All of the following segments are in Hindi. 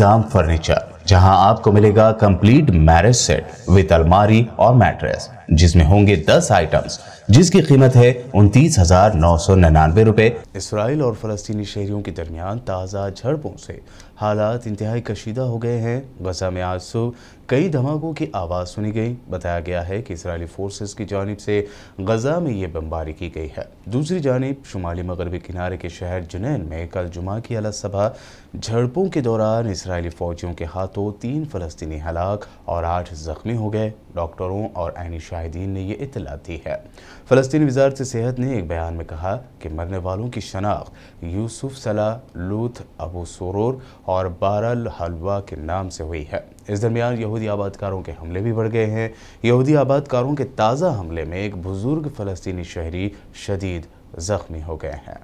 निज़ाम फर्नीचर जहाँ आपको मिलेगा कंप्लीट मैरिज सेट विद अलमारी और मैट्रेस जिसमें होंगे 10 आइटम्स जिसकी कीमत है उनतीस हज़ार नौ सौ निन्यानवे रुपए। इसराइल और फलस्तीनी शहरियों के दरमियान ताज़ा झड़पों से हालात इंतहाई कशीदा हो गए हैं। गजा में आज सुबह कई धमाकों की आवाज़ सुनी गई। बताया गया है कि इसराइली फोर्सेस की जानब से गजा में ये बमबारी की गई है। दूसरी जानब, शुमाली मगरबी किनारे के शहर जुनैन में कल जुमा की अला सभा। झड़पों के दौरान इसराइली फौजियों के हाथों तीन फ़लस्तनी हलाक और आठ जख्मी हो गए। डॉक्टरों और आइनी शाहिदीन ने यह इतला दी है। फ़लस्तीनी वजारत सेहत ने एक बयान में कहा कि मरने वालों की शनाख्त यूसुफ सलाह, लूथ, अबू सुरूर और बारल हलवा के नाम से हुई है इस दरमियान यहूदी आबादकारों के हमले भी बढ़ गए हैं यहूदी आबादकारों के ताज़ा हमले में एक बुजुर्ग फ़लस्तीनी शहरी शदीद ज़ख्मी हो गए हैं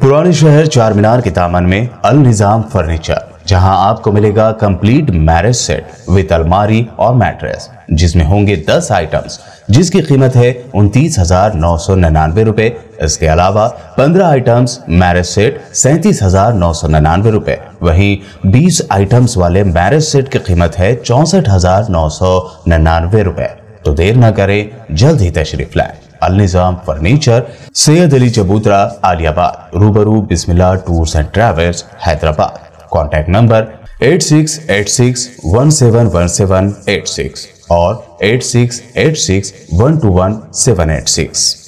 पुराने शहर चार मीनार के दामन में अल निज़ाम फर्नीचर। जहाँ आपको मिलेगा कंप्लीट मैरिज सेट विद अलमारी और मैट्रेस जिसमें होंगे 10 आइटम्स जिसकी कीमत है उनतीस हज़ार नौ सौ निन्यानवे रुपए। इसके अलावा 15 आइटम्स मैरिज सेट सैंतीस हज़ार नौ सौ निन्यानवे रुपए। वहीं 20 आइटम्स वाले मैरिज सेट की कीमत है चौसठ हज़ार नौ सौ निन्यानवे रुपए। तो देर न करें, जल्द ही तशरीफ़ लाएँ। अल निज़ाम फर्नीचर, सैयद अली चबूतरा, आलियाबाद। रूबरू Bismillah tours and travels, Hyderabad. Contact number eight six eight six one seven one seven eight six और eight six eight six one two one seven eight six